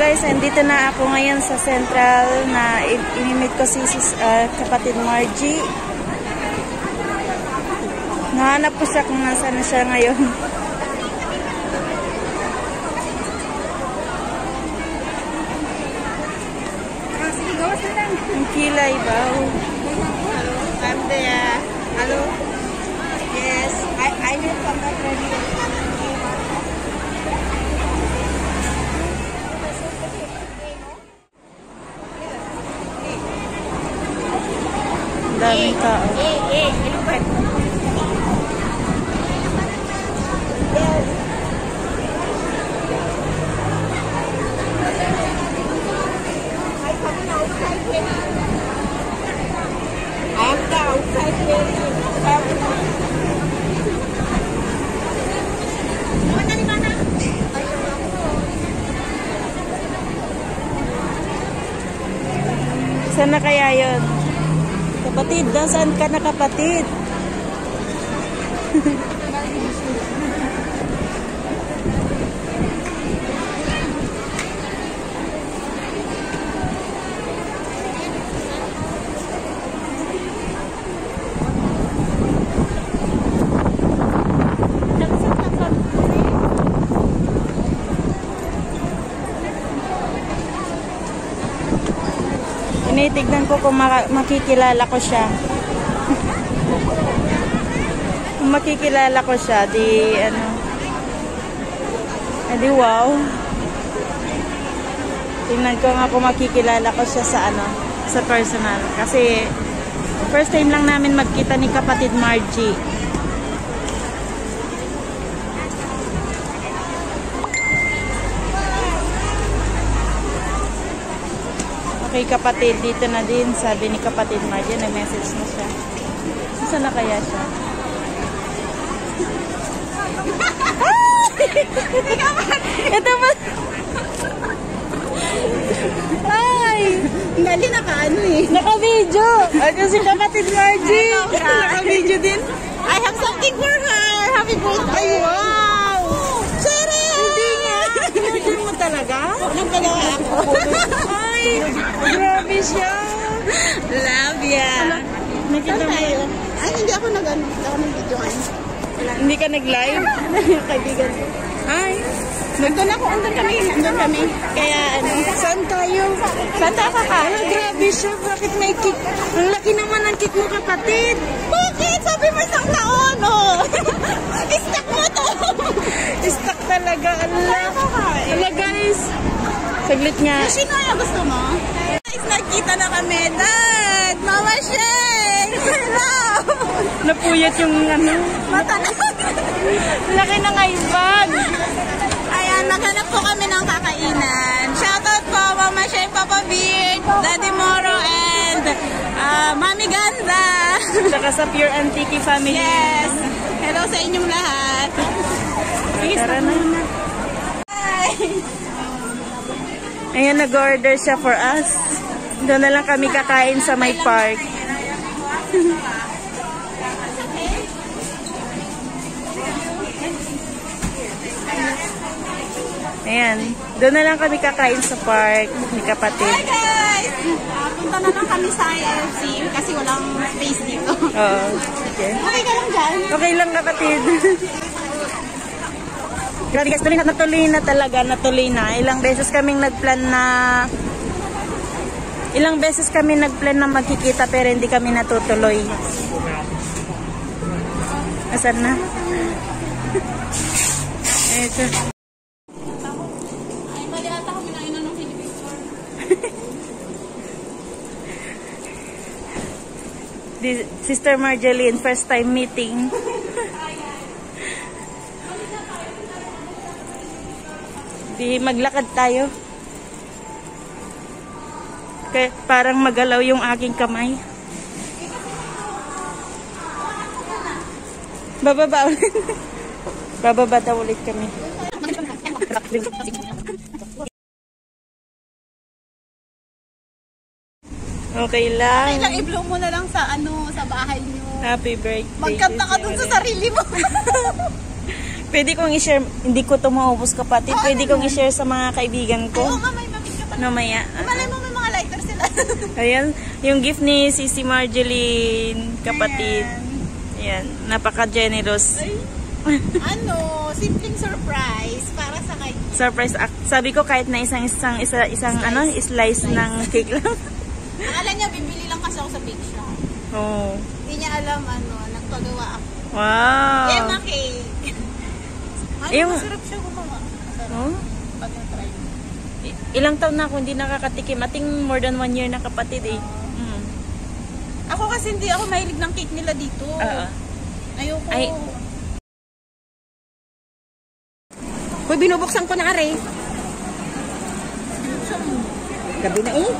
guys, andito na ako ngayon sa Central na in- inimit ko si ah, kapatid Margie. Nahanap ko siya kung nasaan na siya ngayon. Sige, gawas na lang. Ang kilay ba? Hello, I'm there. Hello. Yes, I I will come back ready. Ang daming tao. Eh, eh, ilupan. Yes. I come outside ready. I am the outside Saan na kaya yun? Kapatid, saan ka na kapatid? Tinitignan ko kung makikilala ko siya. makikilala ko siya, di ano. Eh, di wow. Tingnan ko nga kung makikilala ko siya sa ano, sa personal. Kasi first time lang namin magkita ni kapatid Margie. Okay kapatid, dito na din, sabi ni kapatid Margie, nag-message na siya. Saan na kaya siya? Ito ba? Ay! Dali na ka ano eh. Naka-video! Ano si kapatid Margie? Naka-video din. I have something for her. Happy birthday. Ay, wow! Cherry! Hindi nga. Order mo talaga? Nagpagawa ako. Grabe siya! Love ya. Nakita mo? tayo? Ay, hindi ako nag ano, hindi ako nag-video ngayon. Hindi ka nag-live? Kaibigan ko. Ay! Nandun ako, andun kami, andun kami. Kaya ano, Saan tayo? saan tayo Ay, kakain? grabe siya. Bakit may cake? Ang laki naman ng cake mo, kapatid. Bakit? Sabi mo isang taon, oh. Istak mo to. Stuck talaga. Allah. kakain? Ala, guys. Saglit nga. Sino yung gusto mo? Guys, nagkita na kami. Dad! Mama Sheng! Hello! Napuyat yung ano. Mata na. Laki ng ibag. Ayan, maghanap po kami ng kakainan. Shoutout po, Mama Sheng, Papa Beard, Daddy Moro, and uh, Mami Ganda. Saka sa Pure Antique family. Yes! Hello sa inyong lahat. Tara na. Hi! Ayan, nag-order siya for us. Doon na lang kami kakain sa may park. Ayan, doon na lang kami kakain sa park ni kapatid. Hi guys! Uh, punta na lang kami sa IFC kasi walang space dito. Oo, okay. Okay ka lang dyan? Okay lang kapatid. Grabe guys, tuloy na, natuloy na talaga, natuloy na. Ilang beses kaming nagplan na Ilang beses kami nagplan na magkikita pero hindi kami natutuloy. Asan na? Ito. Ay, mali ata kami na ng Philippine. Di- Sister Marjeline, first time meeting. Di maglakad tayo. Kaya parang magalaw yung aking kamay. Bababa ulit. Bababa daw ulit kami. Okay lang. Kailang i-blow mo na lang sa ano, sa bahay niyo. Happy birthday. Magkanta ka dun sa sarili mo. Pwede kong i-share, hindi ko ito maubos kapatid. Pwede kong i-share sa mga kaibigan ko. Oo nga, may Mamaya. Malay mo may mga lighter sila. Ayan, yung gift ni Sisi Marjeline, kapatid. Ayan, napaka-generous. Ay, ano, simpleng surprise para sa kay Surprise act. Sabi ko kahit na isang isang isa, isang ano, slice ng cake lang. Akala niya, bibili lang kasi ako sa bake shop. oh. Hindi niya alam, ano, nagpagawa ako. Wow. Emma cake. Ay, Yung- masarap siya gumawa. Masarap. Oh. Pag na-try mo. I- Ilang taon na ako hindi nakakatikim. Ating more than one year na kapatid eh. Mm. Ako kasi hindi ako mahilig ng cake nila dito. Oo. Ayoko. Ay. Hoy, binubuksan ko na are. Gabi na eh.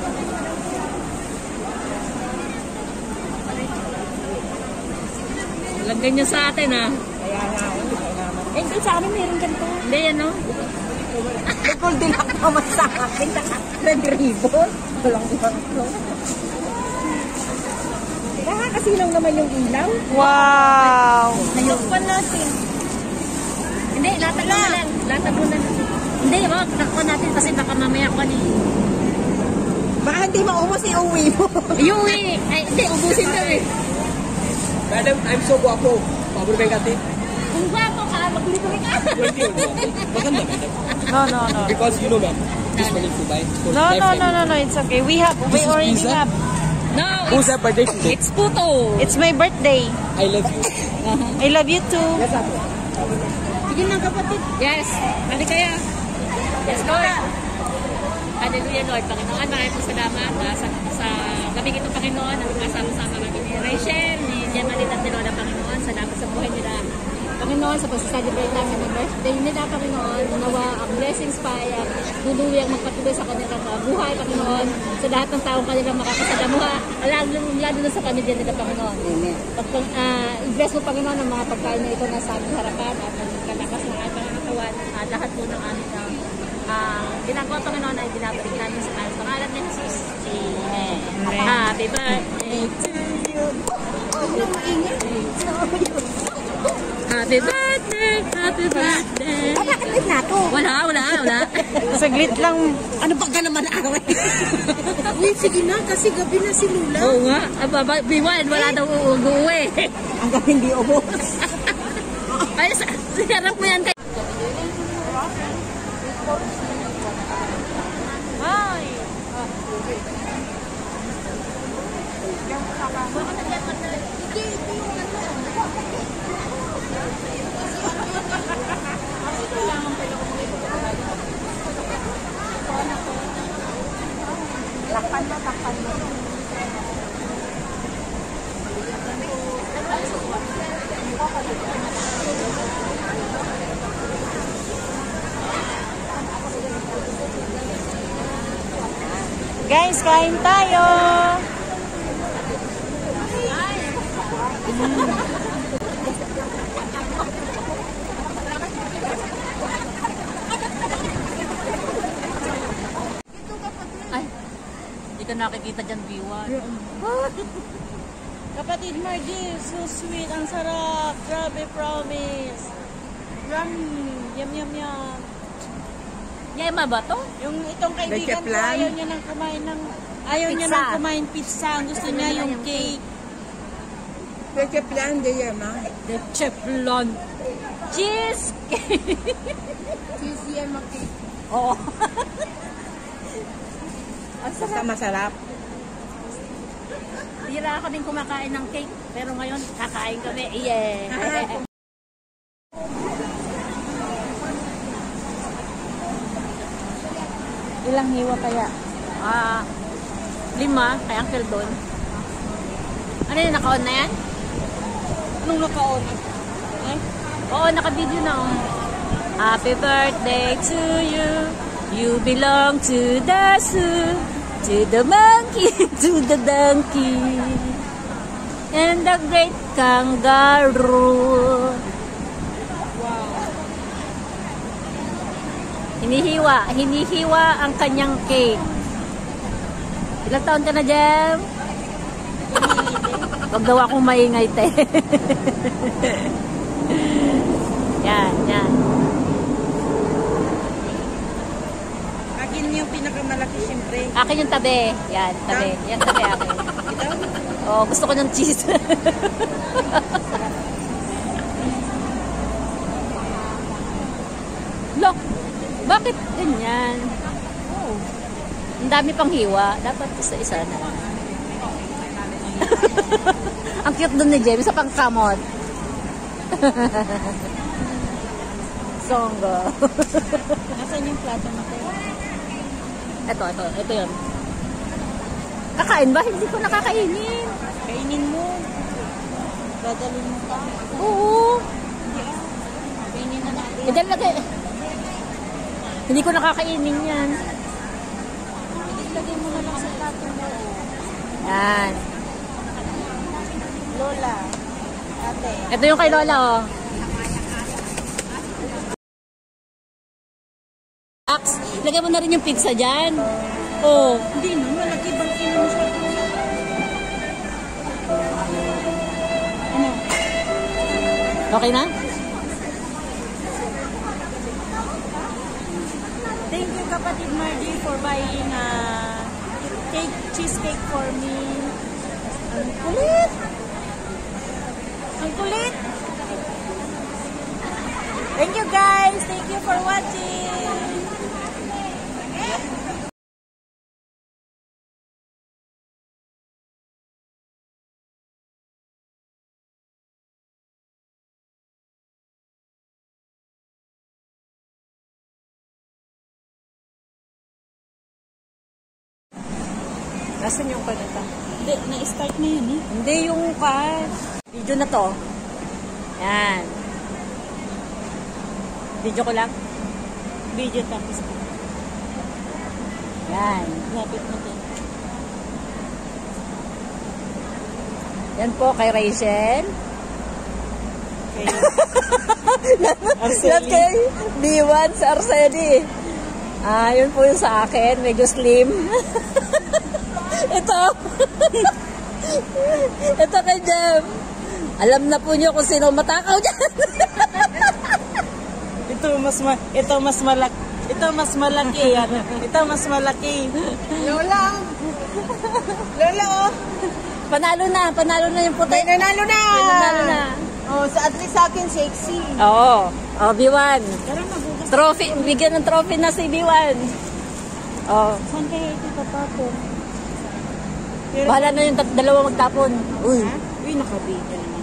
Lagyan niyo sa atin ah. Eh, hindi sa amin meron ganito. Hindi yan no? May golden lock naman sa akin. Red ribbon. Walang ibang to. Nakakasilaw naman yung ilaw. Wow. Ayokpan natin. Hindi, latag mo na lang. Latag mo na lang. Hindi, wag. Takpan natin kasi baka mamaya ko ni... Baka hindi maumos yung uwi mo. Yui! Ay, hindi, ubusin daw eh. Madam, I'm so guapo. Pabor ba yung? Kung gwapo ka, magbili-bili ka. 20 Maganda, madam. No, no, no. Because you know, ma'am, this money to buy. For No, no, no, no, no. It's okay. We have, we already pizza? have. No, Who's that birthday today? it's puto. It's my birthday. I love you. I love you too. Sige lang kapatid. Yes. Hali kaya. Yes, Lord. Hallelujah, Lord. Panginoon, maraming po salamat ah, sa, sa gabing ito, Panginoon, ang kasama-sama kami ni Rachel, ni Gemaline at ni Lola, Panginoon. Salamat sa buhay nila. Panginoon, sa pag-celebrate namin ng birthday nila, Panginoon, nawa ang blessings pa ay ang duluwi ang magpatuloy sa kanilang ah, buhay, Panginoon, sa lahat ng taong kanilang makakasalamuha, lalo, lalo na sa pamilya nila, Panginoon. Amen. Pag, uh, i-bless mo, Panginoon, ang mga pagkain na ito na sa aming harapan at ang kalakas ng ating mga katawan at lahat po ng aming uh, uh, ginagawa, Panginoon, ay binabalik namin sa pangalan ni Jesus. Amen. Happy birthday to you. Happy birthday, happy birthday. Bakit may nato? Wala, wala, wala. Saglit lang. Ano ba ka naman away? Uy, sige na, kasi gabi na si Lula. Oo nga. Aba, biwan, wala daw uuwi. Hanggang hindi ubos. Ay, sa, sarap mo yan kay... Hi. Guys, kain tayo. Ka nakikita dyan, Biwan. Kapatid Margie, so sweet. Ang sarap. Grabe, promise. Yummy. Yum, yum, yum. Yema ba to? Yung itong kaibigan ko, ayaw niya nang kumain ng... Ayaw niya Pizza. nang kumain pizza. Ang gusto niya yung cake. Pwede plan de yema. The Cheflon. Cheese! Cheese yema cake. Oo. Basta masarap. Tira ako din kumakain ng cake. Pero ngayon, kakain kami. Yeah! Ilang hiwa kaya? Ah, lima, kay Uncle Don. Ano yun, naka-on na yan? Anong naka-on? Eh? Oo, naka-video na. oh. Happy birthday to you. You belong to the zoo. To the monkey, to the donkey. And the great kangaroo. Hinihiwa, hinihiwa ang kanyang cake. Ilang taon ka na, Jem? Huwag daw akong maingay, te. yan, yan. Akin yung pinakamalaki siyempre. Akin yung tabi. Yan, tabi. Yan, tabi akin. Oh, gusto ko ng cheese. Look, bakit ganyan? Oh, ang dami pang hiwa. Dapat isa-isa na. ang cute dun ni James sa pangkamot. Songgo. Nasaan yung plato mo tayo? Ito, ito, ito yun. Kakain ba? Hindi ko nakakainin. Kainin mo. Dadalhin mo pa. Oo. Kainin na natin. Eh, lagay. Hindi ko nakakainin yan. Lagay mo na lang sa plato mo. Yan. Lola. Ate. Ito yung kay Lola, oh. Lagay mo na rin yung pizza dyan. Oh. Hindi na, malaki bang mo siya. Ano? Okay na? Thank you kapatid Margie for buying a cake, cheesecake for me. Ang kulit! Ang kulit! Thank you guys! Thank you for watching! Nasaan yung kanita? Hindi, na-start na yun eh. Hindi yung cash. Video na to. Yan. Video ko lang. Video tapos Yan. lapit mo din. Yan po kay Rachel. Okay. Yan kay B1 sa Arcedi. Ah, yun po yung sa akin. Medyo slim. Ito. Ito kay Jem. Alam na po niyo kung sino matakaw dyan. ito mas ma ito mas malaki. Ito mas malaki yan. Ito mas malaki. Lola! Lola, oh! panalo na. Panalo na yung puti. May nanalo na! May nanalo na. Oh, sa at least sa akin, sexy. Oo. Oh, B1. Tara mabukas. Trophy. Bigyan ng trophy na si B1. Oh. Saan kaya ito tatapon? Bahala na yung tat- dalawa magtapon. Uy. Uy, nakabidyo naman.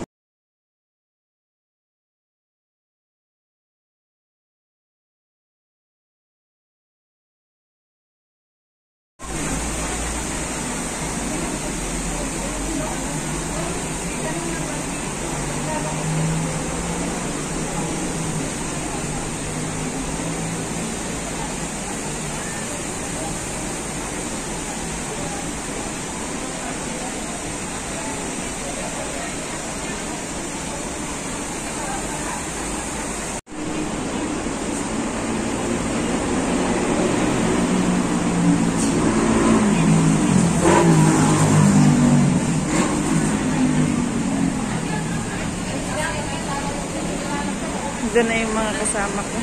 Kasama ko.